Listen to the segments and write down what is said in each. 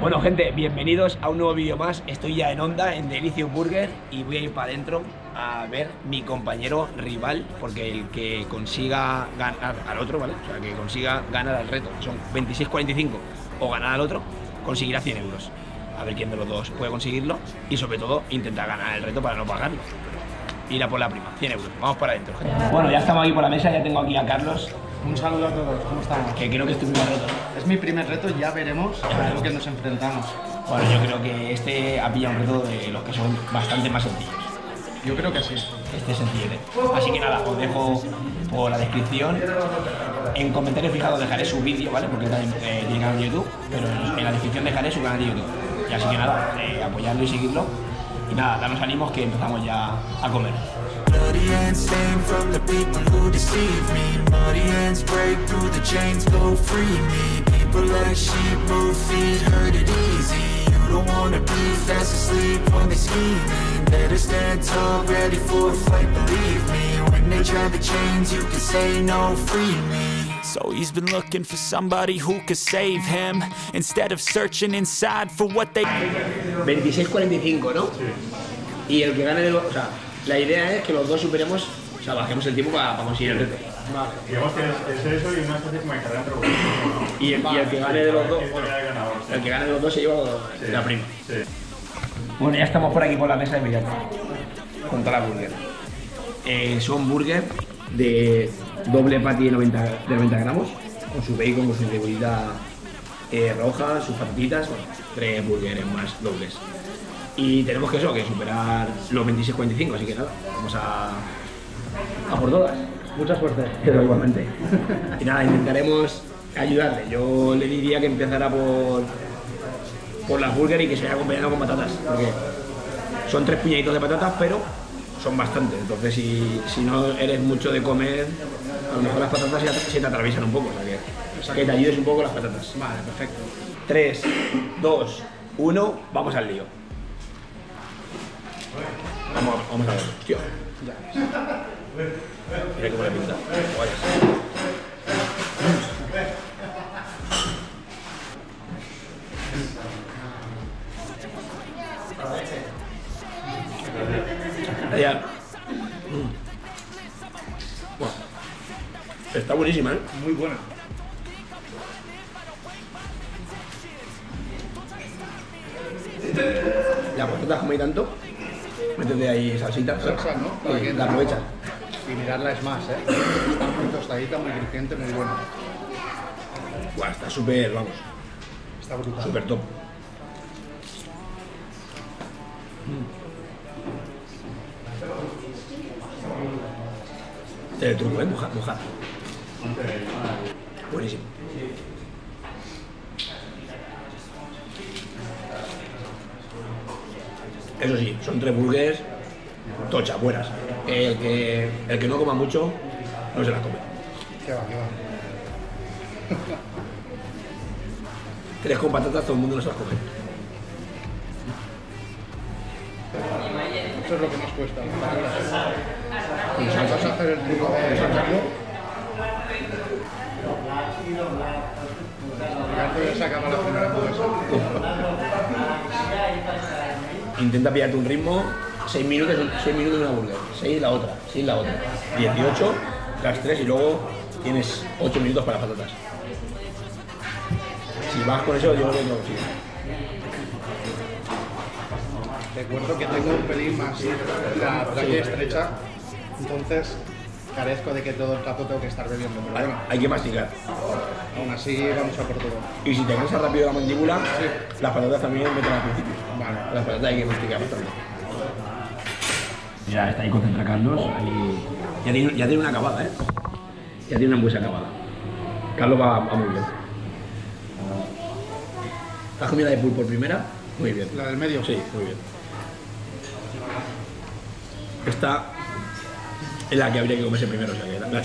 Bueno gente, bienvenidos a un nuevo vídeo más. Estoy ya en Onda, en Delicious Burger y voy a ir para adentro a ver mi compañero rival, porque el que consiga ganar al otro, ¿vale? O sea, que consiga ganar al reto, son 26.45 o ganar al otro, conseguirá 100 euros. A ver quién de los dos puede conseguirlo y sobre todo intentar ganar el reto para no pagarlo. Ir a por la prima, 100 euros. Vamos para adentro, gente. Bueno, ya estamos aquí por la mesa, ya tengo aquí a Carlos, Un saludo a todos, ¿cómo estamos? que creo que es tu primer reto. Es mi primer reto, ya veremos a lo que nos enfrentamos. Bueno, yo creo que este ha pillado un reto de los que son bastante más sencillos. Yo creo que sí. Este es sencillo. Así que nada, os dejo por la descripción. En comentarios fijados dejaré su vídeo, ¿vale? Porque también eh, tiene canal de YouTube, pero en, en la descripción dejaré su canal de YouTube. Y así que nada, eh, apoyarlo y seguirlo. Y nada, danos ánimos que empezamos ya a comer. Bloody hands stained from the people who deceive me. Muddy hands break through the chains, go free me. People like sheep move feet, hurt it easy. You don't wanna be fast asleep when they scheming Better stand tall, ready for a fight, believe me. When they try the chains, you can say no, free me. So he's been looking for somebody who could save him Instead of searching inside for what they 26.45, ¿no? Y el que gane de los. O sea, la idea es que los dos superemos. O sea, bajemos el tiempo para, para conseguir el reto. Digamos que es, es eso y una especie como de carrera entre vosotros. Y el, y el que gane de los dos. ¿Quién Bueno, será el que gane de los dos se lleva la prima. Sí. Bueno, ya estamos por aquí por la mesa de mirad. Con toda la burger. Eh, son burger de doble patty de 90, de 90 gramos, con su bacon, con su cebollita eh, roja, sus patatitas, bueno, tres burgers más dobles. Y tenemos que eso, que superar los 26.45, así que nada, vamos a, a por todas. Mucha suerte. Pero igualmente. Y nada, intentaremos ayudarle. Yo le diría que empezara por, por las burger y que se vaya acompañando con patatas. Porque son tres puñaditos de patatas, pero son bastantes. Entonces, si, si no eres mucho de comer, a lo mejor las patatas se te atraviesan un poco. O sea que, que te ayudes un poco las patatas. Vale, perfecto. 3, 2, 1, vamos al lío. Vamos, a- vamos a ver. Tío. Mira qué buena pinta. Guay. Ya. Está buenísima, ¿eh? Muy buena. Las patatas como hay tanto, métete ahí salsita. Salsa, ¿no? Para Sí, que la aprovechas. Y mirarla es más, ¿eh? Está muy tostadita, muy crujiente, muy buena. Buah, está súper, vamos, Está brutal. súper top. Truco, ¿eh? Mojar, mojar. Buenísimo. Eso sí, son tres burgers tochas, buenas. El que, el que no coma mucho, no se las come. Que va, que va. Tres con patatas, todo el mundo no se las come. Eso es lo que nos cuesta. Vas a hacer el truco de sacarlo. Y antes de sacar la primera hamburguesa. Intenta pillarte un ritmo, 6 minutos, 6 minutos una burger, 6 la otra, 6 la otra, 18 las 3 y luego tienes 8 minutos para patatas. Si vas con eso, yo creo que lo consigues. Recuerdo que tengo un pelín más la tráquea estrecha, entonces carezco de que todo el plato tengo que estar bebiendo. Pero Hay, bueno, hay que masticar. aún así vamos a por todo. Y si te cansa rápido la mandíbula, las patatas también meten al principio. Vale. Las patatas hay que masticar bastante. Ya está ahí concentra Carlos. Ahí... Ya, tiene, ya tiene una acabada, ¿eh? Ya tiene una hamburguesa acabada. Carlos va, va muy bien. ¿Has comido la de pulpo primera? Muy bien. La del medio. Sí, muy bien. Esta es la que habría que comerse primero, o sea que la, la.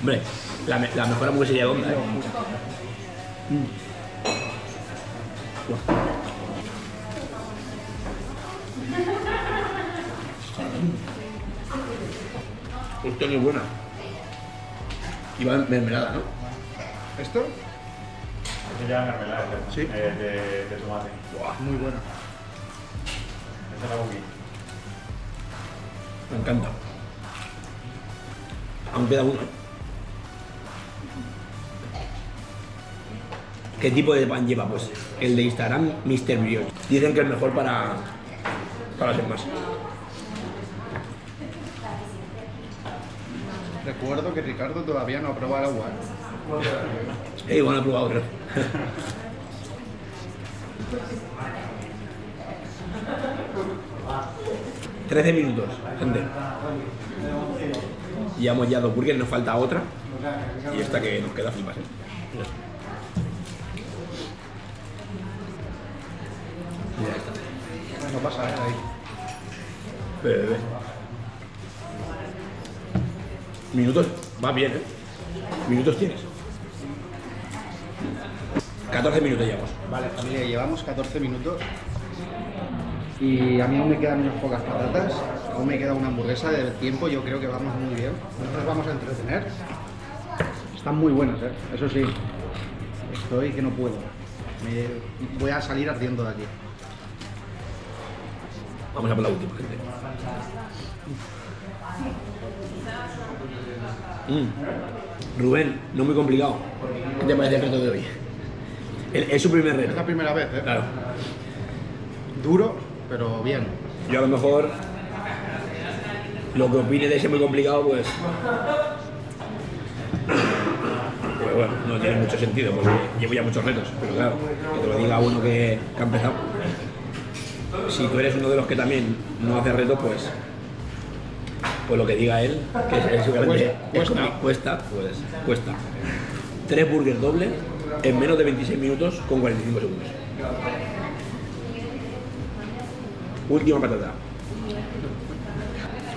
Hombre, la, me- la mejor hamburguesería de Onda, ¿eh? Mm. Hostia, qué buena. Y va en mermelada, ¿no? ¿Esto? Que lleva mermelada, Sí. eh, de, de tomate. Muy buena. Esa es la boquilla. Me encanta. Aún queda uno. ¿Qué tipo de pan lleva? Pues el de Instagram, Mr. Brioche. Dicen que es mejor para, para hacer más. Recuerdo que Ricardo todavía no ha probado el agua. ¿eh? Igual he probado creo. Trece minutos, gente. Llevamos ya dos burgers, nos falta otra. Y esta que nos queda flipas, ¿eh? Mira esta. No pasa nada ahí. Bebe, bebe. Minutos, va bien, ¿eh? Minutos tienes. 14 minutos llevamos. Vale, familia, llevamos 14 minutos. Y a mí aún me quedan unas pocas patatas. Aún me queda una hamburguesa de tiempo. Yo creo que vamos muy bien. No nos vamos a entretener. Están muy buenas, ¿eh? Eso sí. Estoy que no puedo. Me- Voy a salir ardiendo de aquí. Vamos a por la última, gente. Mm. Rubén, no muy complicado. ¿Qué te parece el reto de hoy? Es su primer Es la reto. primera vez, ¿eh? Claro. Duro, pero bien. Yo a lo mejor lo que opine de ese muy complicado, pues. Pues bueno, no tiene mucho sentido porque llevo ya muchos retos. Pero claro, que te lo diga uno que, que ha empezado. Si tú eres uno de los que también no hace retos, pues. Pues lo que diga él, que es, seguramente Cuesta, es cuesta. cuesta, pues cuesta. Tres burgers dobles en menos de 26 minutos con 45 segundos. Última patata.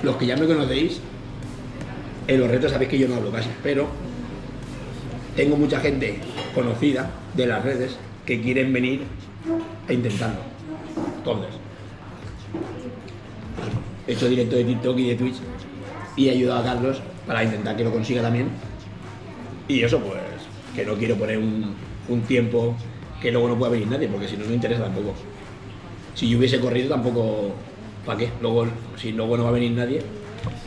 Los que ya me conocéis, en los retos sabéis que yo no hablo casi, pero tengo mucha gente conocida de las redes que quieren venir a intentarlo. Entonces, he hecho directo de TikTok y de Twitch y he ayudado a Carlos para intentar que lo consiga también. Y eso, pues, que no quiero poner un, un tiempo que luego no pueda venir nadie, porque si no, no interesa tampoco si yo hubiese corrido tampoco ¿para qué? Luego, si luego no va a venir nadie,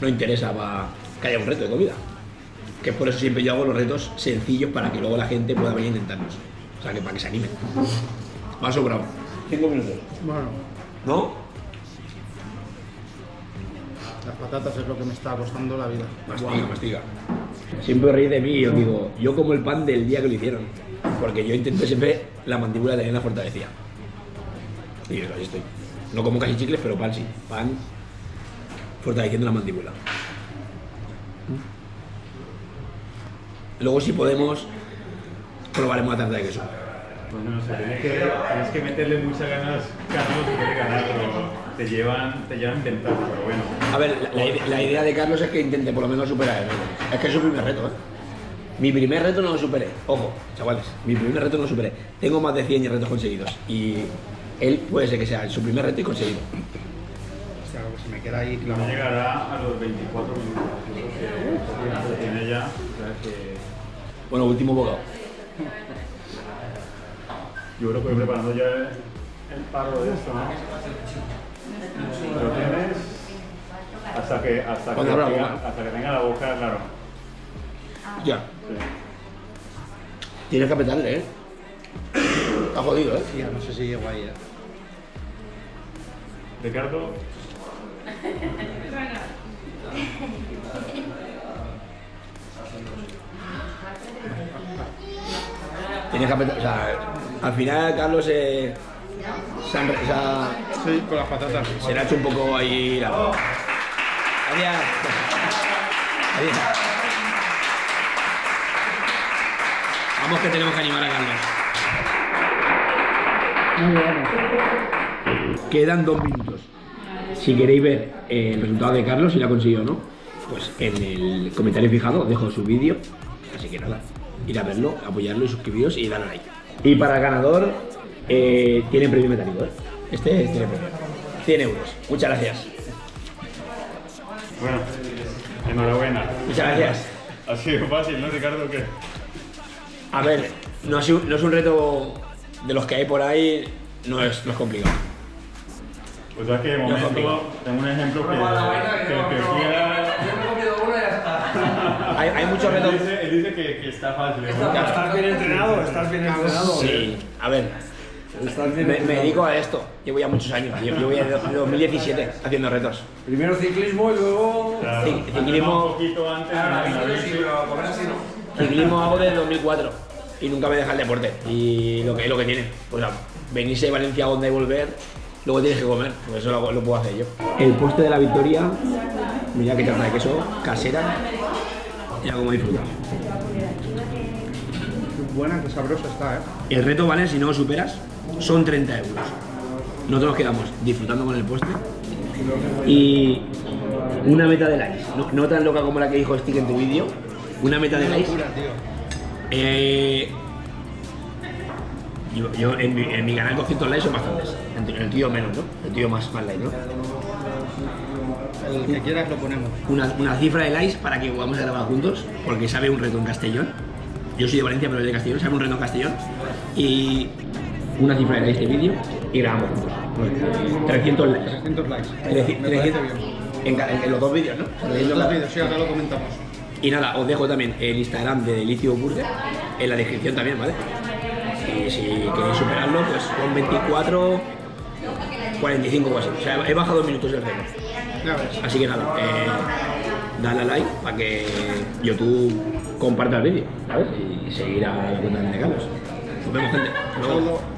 no interesa para que haya un reto de comida. Que es por eso siempre yo hago los retos sencillos para que luego la gente pueda venir a intentarlos. O sea, que para que se animen. Va sobrado. Cinco minutos. Bueno, ¿No? las patatas es lo que me está costando la vida. Mastiga, mastiga. Siempre reí de mí y os digo, yo como el pan del día que lo hicieron. Porque yo intento siempre la mandíbula de la fortalecía. Y ahí estoy. No como casi chicles, pero pan sí. Pan fortaleciendo la mandíbula. Luego si podemos, probaremos la tarta de queso. Pues no sé, tienes que, tienes que meterle muchas ganas, Carlos, si quieres ganar, pero te llevan, te llevan ventaja, pero bueno. A ver, la, la idea de Carlos es que intente por lo menos superar el reto. Es que es su primer reto, ¿eh? Mi primer reto no lo superé. Ojo, chavales, mi primer reto no lo superé. Tengo más de 100 retos conseguidos. Y él puede ser que sea su primer reto y conseguido. O sea, que se me queda ahí No clavado. llegará a los 24 minutos. Que tiene ya, Bueno, último bocado. yo creo que voy preparando ya el, el paro de esto, ¿no? Lo tienes hasta que, hasta que, tenga, hasta que tenga la boca, claro. Ya. Sí. Tienes que apretarle, ¿eh? Está jodido, ¿eh? Tía, no sé si llego ahí, ¿eh? Ricardo, Tienes que apretar. O sea, al final Carlos se, se, ha enre- se ha- Sí, con las patatas. se le ha hecho un poco ahí la. Gracias. Adiós. Vamos que tenemos que animar a Carlos. Quedan dos minutos. Si queréis ver eh, el resultado de Carlos, si lo ha conseguido o no, pues en el comentario fijado dejo su vídeo. Así que nada, ir a verlo, apoyarlo y suscribiros y darle like. Y para el ganador, eh, tiene premio metálico. ¿eh? Este tiene premio. 100 euros. Muchas gracias. bueno, enhorabuena. Muchas gracias. Ha sido fácil, ¿no, Ricardo? ¿Qué? A ver, no es, un, no es un reto de los que hay por ahí, no es, no es complicado. Pues sabes que de momento tengo un ejemplo que, que el que quiera. Hay, hay muchos retos. Él dice, él dice que, que está fácil. ¿no? Estás bien entrenado, estás bien entrenado. Sí, a ver, Estás bien me, me dedico a esto. Llevo ya muchos años. Llevo, llevo ya desde 2017 haciendo retos. Primero ciclismo y luego. Claro, Sí, ciclismo- Un poquito antes. Ah, sí, pero así no. Ciclismo hago desde 2004 y nunca me deja el deporte. Y lo que es lo que tiene. Pues a venirse de Valencia a Onda y volver, luego tienes que comer. Pues eso lo, lo puedo hacer yo. El puesto de la victoria, mira que tarta de queso casera. Mira cómo disfrutar. Qué buena, qué sabrosa está, ¿eh? El reto, ¿vale? Si no lo superas, son 30 euros. Nosotros nos quedamos disfrutando con el postre y una meta de likes. No, no tan loca como la que dijo Stick en tu vídeo. Una meta de likes. Eh, yo, yo en, mi, en mi canal con 100 likes son bastantes. En, el tuyo menos, ¿no? El tuyo más, más likes, ¿no? El que quieras lo ponemos. Una, una cifra de likes para que podamos grabar juntos, porque sabe un reto en Castellón. Yo soy de Valencia, pero es de Castellón, sabe un reto en Castellón. Y una cifra de likes de vídeo y grabamos juntos. Pues, 300 likes. 300 likes. Treci- Me parece 300 bien. En, ca- en los dos vídeos, ¿no? En 300 los likes. vídeos, sí, ahora lo comentamos. Y nada, os dejo también el Instagram de Delicio Burger en la descripción también, ¿vale? Y si queréis superarlo, pues con 24, 45 o así. O sea, he bajado dos minutos el ves. Así que nada, eh, dale a like para que YouTube comparta el vídeo, ¿sabes? Y seguir a la cuenta de Carlos. Nos vemos, gente. Hasta luego. Saludo.